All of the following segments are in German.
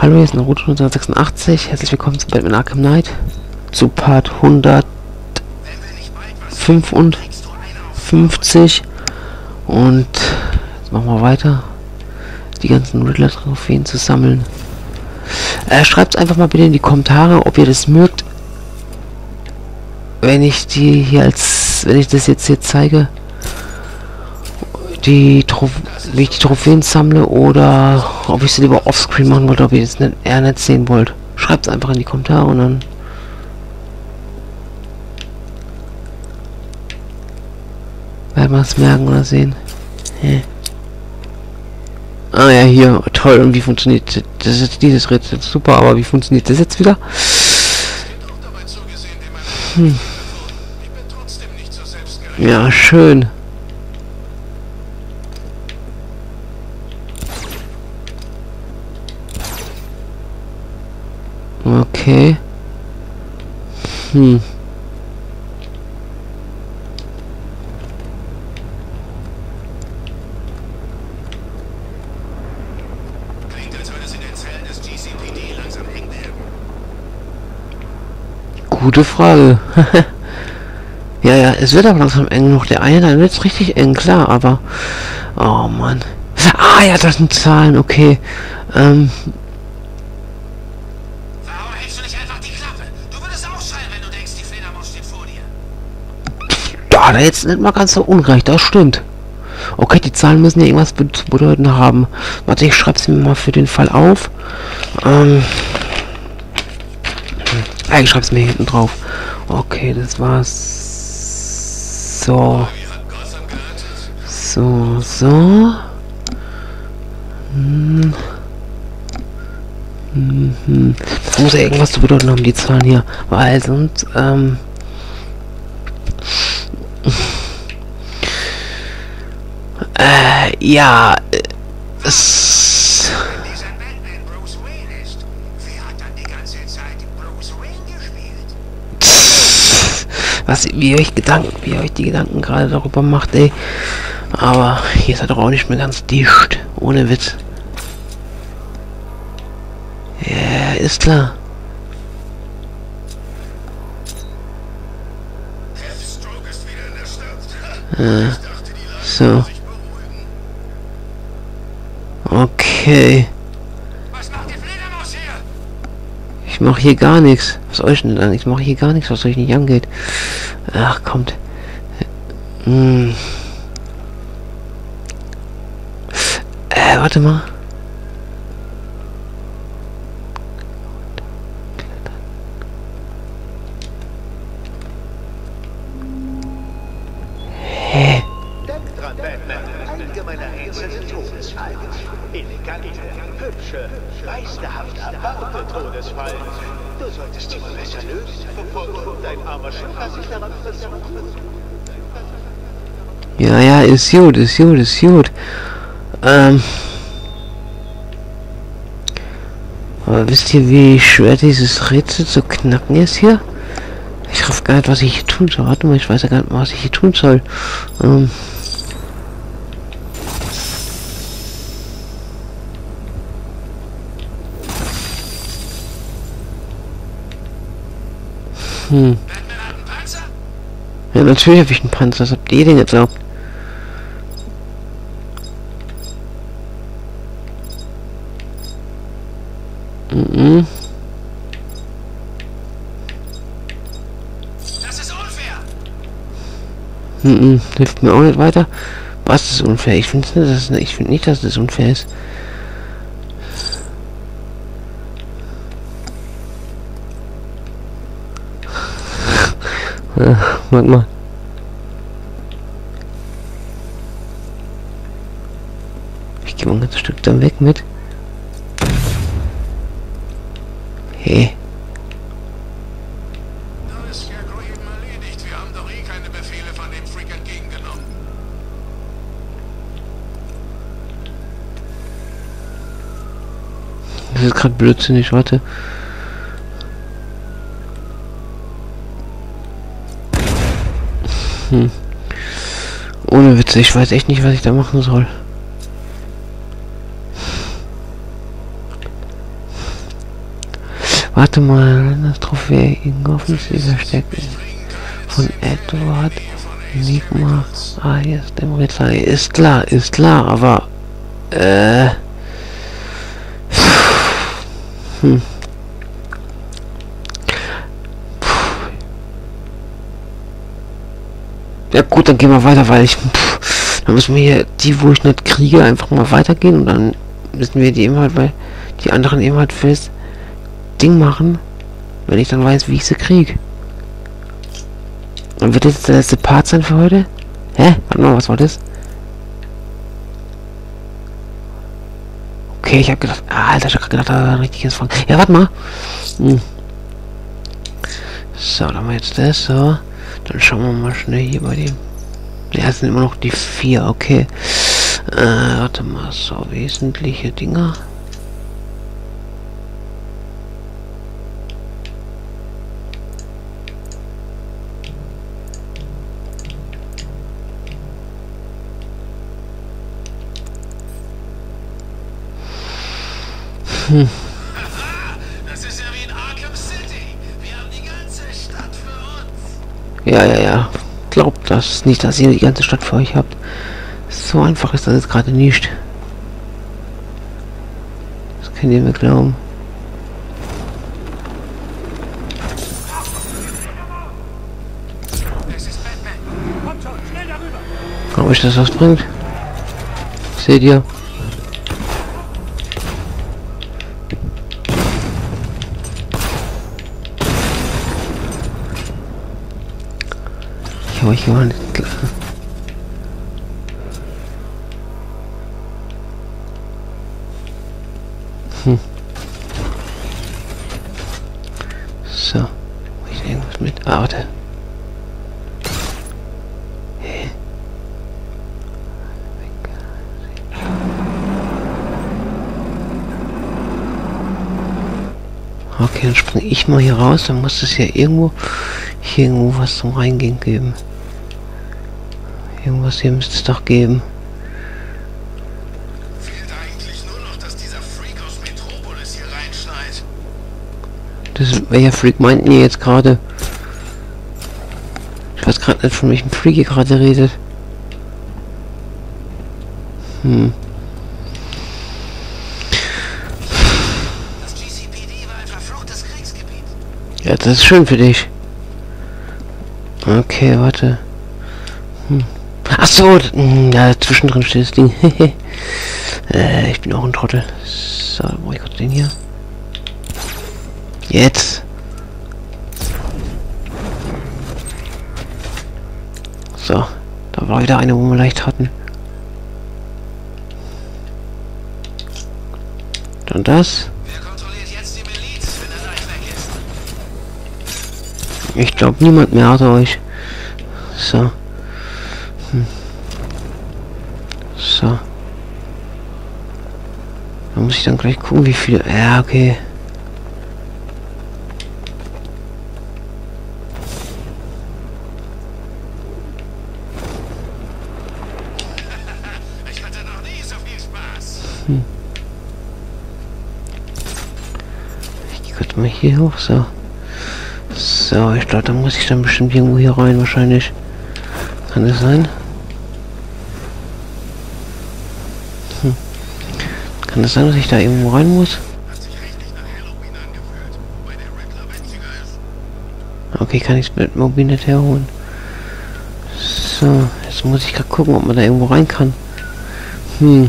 Hallo, hier ist Naruto 186. Herzlich willkommen zu Batman Arkham Knight. Zu Part 155. Und jetzt machen wir weiter. Die ganzen Riddler-Trophäen zu sammeln. Äh, Schreibt einfach mal bitte in die Kommentare, ob ihr das mögt. Wenn ich die hier als, wenn ich das jetzt hier zeige, die Tro wie ich die Trophäen sammle oder ob ich sie lieber offscreen machen wollte, ob ihr es nicht, eher nicht sehen wollt. Schreibt es einfach in die Kommentare und dann werden wir es merken oder sehen. Hä? Ah ja, hier, toll. Und wie funktioniert das jetzt dieses Rätsel? Super, aber wie funktioniert das jetzt wieder? Hm. Ja, schön. Okay. Hm. Gute Frage. ja, ja, es wird aber langsam eng noch. Der eine, dann wird es richtig eng, klar, aber... Oh, Mann. Ah, ja, das sind Zahlen, okay. Ähm, da jetzt nicht mal ganz so unrecht, das stimmt. Okay, die Zahlen müssen ja irgendwas zu bedeuten haben. Warte, ich schreibe sie mir mal für den Fall auf. Ähm, ich schreibe es mir hinten drauf. Okay, das war's. So. So, so. Hm. Hm, hm. Das muss ja irgendwas zu bedeuten haben, die Zahlen hier. Weil sonst, ähm, äh, ja, es... Was, wie euch Gedanken, wie euch die Gedanken gerade darüber macht, ey. Aber hier ist er doch auch nicht mehr ganz dicht. Ohne Witz. Ja, ist klar. Äh, so. Okay. Ich mache hier gar nichts. Was euch denn dann? Ich mache hier gar nichts, was euch nicht angeht. Ach, kommt. Hm. Äh, warte mal. Hübsche, meisterhaft erbaute Todesfall. Du solltest ihn besser lösen, bevor dein armer Schüler sich daran versucht. Ja, ja, ist gut, ist gut, ist gut. Ähm. Aber wisst ihr, wie schwer dieses Rätsel zu knacken ist hier? Ich hoffe gar nicht, was ich hier tun soll. Warte mal, ich weiß ja gar nicht, was ich hier tun soll. Ähm. Hm. Ja, natürlich habe ich einen Panzer. Was habt ihr denn geglaubt? Mhm. Das ist unfair. Mhm, hilft mir auch nicht weiter. Was ist unfair? Ich finde nicht, ich finde nicht, dass das unfair ist. Ja, warte mal. Ich gehe mal ein ganzes Stück dann weg mit. Hey. Das ist gerade blödsinnig, warte. Hm. Ohne Witze, ich weiß echt nicht, was ich da machen soll. Warte mal, das Trophäe Ingoffensieg versteckt von Edward Enigma. Ah, hier ist der Ritter. Ist klar, ist klar, aber äh hm. Ja gut, dann gehen wir weiter, weil ich... Pff, dann müssen wir hier die, wo ich nicht kriege, einfach mal weitergehen und dann müssen wir die eben halt bei die anderen eben halt fürs Ding machen, wenn ich dann weiß, wie ich sie kriege. Dann wird jetzt der letzte Part sein für heute. Hä? Warte mal, was war das? Okay, ich hab gedacht, ah, Alter, ich hab gedacht, da war richtiges Fragen. Ja, warte mal. Hm. So, dann haben wir jetzt das, so. Dann schauen wir mal schnell hier bei dem. Ja, es sind immer noch die vier, okay. Äh, warte mal, so wesentliche Dinger. Hm. Ja, ja, ja. Glaubt das nicht, dass ihr die ganze Stadt für euch habt. So einfach ist das jetzt gerade nicht. Das könnt ihr mir glauben. Ob euch das was bringt? Seht ihr? Ich habe euch gewarnt. Hm. So. Ich irgendwas mit? Warte. Hä? Okay, dann springe ich mal hier raus. Dann muss es ja irgendwo hier irgendwo was zum Reingehen geben. Irgendwas hier müsste es doch geben. Das, welcher Freak meinten ihr jetzt gerade? Ich weiß gerade nicht, von welchem Freak ihr gerade redet. Hm. Ja, das ist schön für dich. Okay, warte. Hm. Ach so, hm, ja, zwischendrin steht das Ding. äh, ich bin auch ein Trottel. So, wo ich den hier? Jetzt. So, da war wieder eine, wo wir leicht hatten. Dann das. Ich glaube, niemand mehr hat euch. So. So. Da muss ich dann gleich gucken, wie viele... Ja, okay. Spaß. Ich gehe mal hier hoch, so. So, ich glaube, da muss ich dann bestimmt irgendwo hier rein, wahrscheinlich. Kann das sein? Kann das sein, dass ich da irgendwo rein muss? Okay, kann ich mit Mobil nicht herholen. So, jetzt muss ich gerade gucken, ob man da irgendwo rein kann. Hm.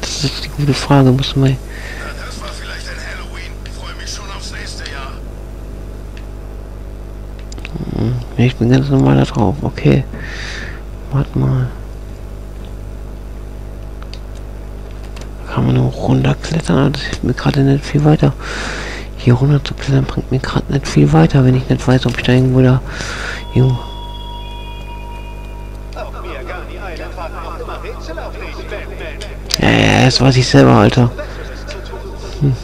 Das ist die gute Frage, muss man... Hm, Ich bin ganz normal da drauf, okay. Warte mal. Kann man nur runterklettern, aber das hilft mir gerade nicht viel weiter. Hier runter zu klettern bringt mir gerade nicht viel weiter, wenn ich nicht weiß, ob ich da irgendwo da... Auch Batman. Ja, ja, das weiß ich selber, Alter. Tun.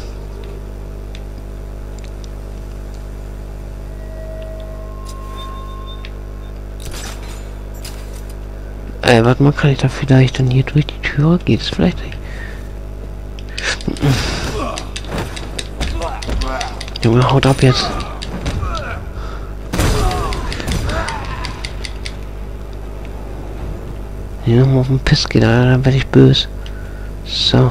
Ey, warte mal, kann ich da vielleicht dann hier durch die Tür? Geht es vielleicht nicht? Junge, haut ab jetzt. Hier nochmal auf den Piss geht, Alter, dann werde ich böse. So.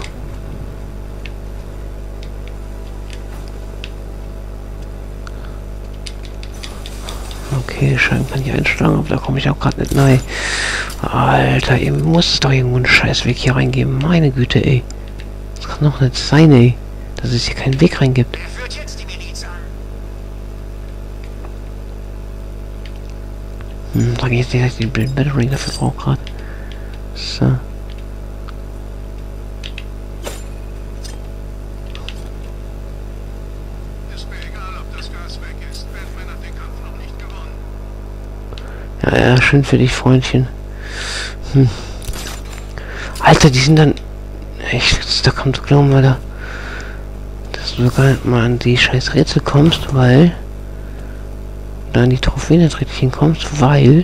Okay, Scheiben kann ich einschlagen, aber da komme ich auch gerade nicht rein. Alter, ihr muss doch irgendwo einen Scheißweg hier reingeben. Meine Güte, ey. Das kann doch nicht sein, ey. Dass es hier keinen Weg Miliz an? Hm, nicht, dass ich den Bild Battering dafür brauche gerade. So. Ist mir egal, ob das Gas weg ist. Batman hat den Kampf noch nicht gewonnen. Ja, ja, schön für dich, Freundchen. Hm. Alter, die sind dann... Echt, da kommt glauben, Alter. Dass du sogar mal an die scheiß Rätsel kommst, weil... Da an die Trophäen nicht richtig hinkommst, weil...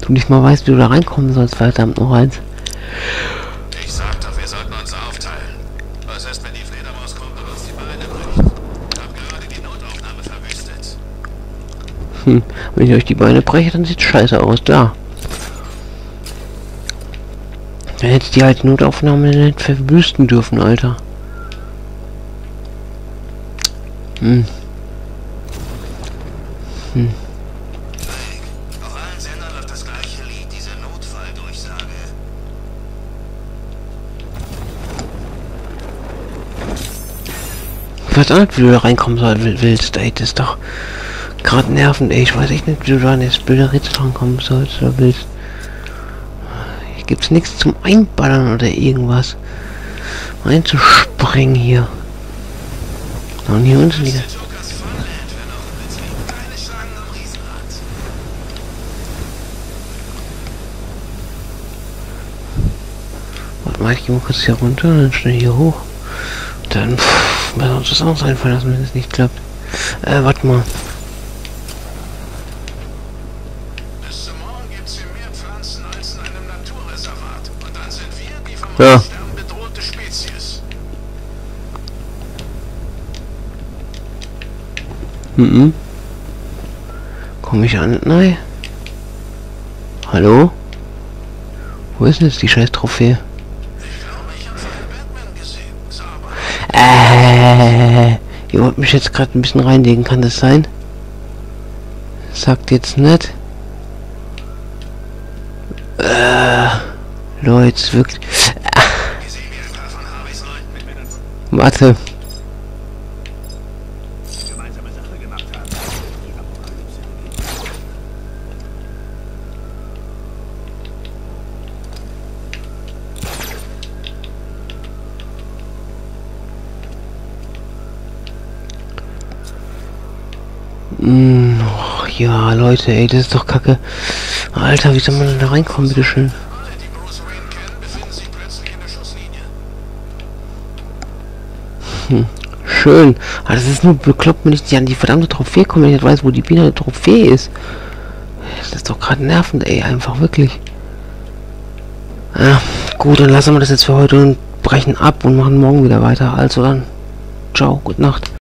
Du nicht mal weißt, wie du da reinkommen sollst, verdammt noch eins. Ich sag doch, wir sollten uns aufteilen. Was ist, wenn die Fledermaus kommt und uns die Beine bricht? Ich hab gerade die Notaufnahme verwüstet. Hm. Wenn ich euch die Beine breche, dann sieht scheiße aus, da. Dann hättest die halt Notaufnahme nicht verwüsten dürfen, Alter. Hm. Hm. Ich weiß auch nicht, wie du da reinkommen soll, will- willst, ey. Das ist doch gerade nervend, ey. Ich weiß echt nicht, wie du da an das blöde Rätsel rankommen sollst oder willst. Hier gibt's nichts zum Einballern oder irgendwas. Einzuspringen hier. Und hier unten wieder. Warte mal, ich gehe mal kurz hier runter und dann schnell hier hoch. Dann pff, werden wir uns das auch einfallen lassen, wenn es nicht klappt. Äh, warte mal. Ja. Mhm. Komm ich an? Nein. Hallo? Wo ist denn jetzt die scheiß Trophäe? Äh, ihr wollt mich jetzt gerade ein bisschen reinlegen, kann das sein? Sagt jetzt nicht. Äh, Leute, wirklich. Och, ja, Leute, ey, das ist doch kacke. Alter, wie soll man da reinkommen, bitteschön? Schusslinie. Schön. Aber das ist nur bekloppt, wenn ich nicht an die verdammte Trophäe komme, wenn ich nicht weiß, wo die Biene der Trophäe ist. Das ist doch gerade nervend, ey, einfach wirklich. Ja, gut, dann lassen wir das jetzt für heute und brechen ab und machen morgen wieder weiter. Also dann, ciao, gute Nacht.